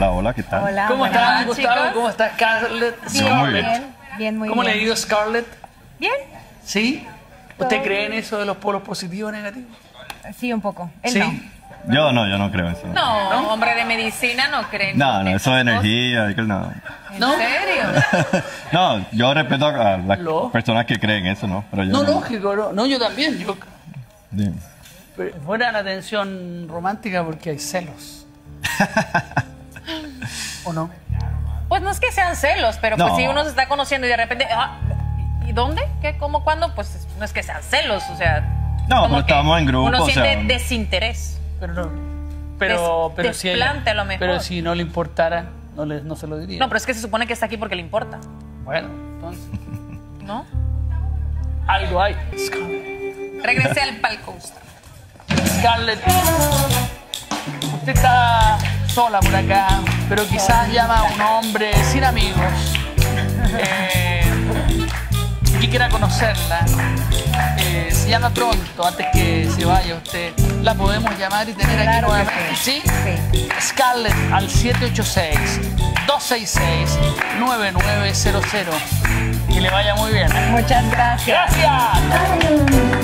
Hola, hola, ¿qué tal? Hola, ¿Cómo estás, Gustavo? chicos. ¿Cómo estás, Scarlett? Bien, muy Bien, bien. muy ¿Cómo le ha ido, Scarlett? Bien, ¿Sí? Todo ¿Usted cree bien. en eso de los polos positivos o negativos? sí, un poco. Él ¿Sí? no. Yo no, yo no creo en eso. No, hombre de medicina no creen. No, no, eso de en esas energía, y que no. ¿En ¿No? serio? no, yo respeto a las ¿Lo? personas que creen eso, ¿no? Pero yo No, lógico, no, no, yo también. Yo, pero fuera la tensión romántica porque hay celos. ¿O no? Pues no es que sean celos, pero No. pues si uno se está conociendo y de repente, ah, ¿y dónde? ¿Qué? ¿Cómo? ¿Cuándo? Pues no es que sean celos, o sea. No, como pero que estamos en grupo, Uno o sea- siente desinterés. Pero no. Pero, Des- pero si ella- desplante a lo mejor. Pero si no le importara, no, le, no se lo diría. No, pero es que se supone que está aquí porque le importa, Bueno, entonces, ¿no? algo hay. Scarlett. Regrese al palco. Scarlett, usted está sola por acá, pero quizás llama a un hombre sin amigos eh, que quiera conocerla. Eh, se llama pronto, antes que se vaya usted. La podemos llamar y tener aquí Claro nuevamente. ¿Sí? Sí. Scarlett al 786-266-9900. Que le vaya muy bien. Muchas gracias. ¡Gracias!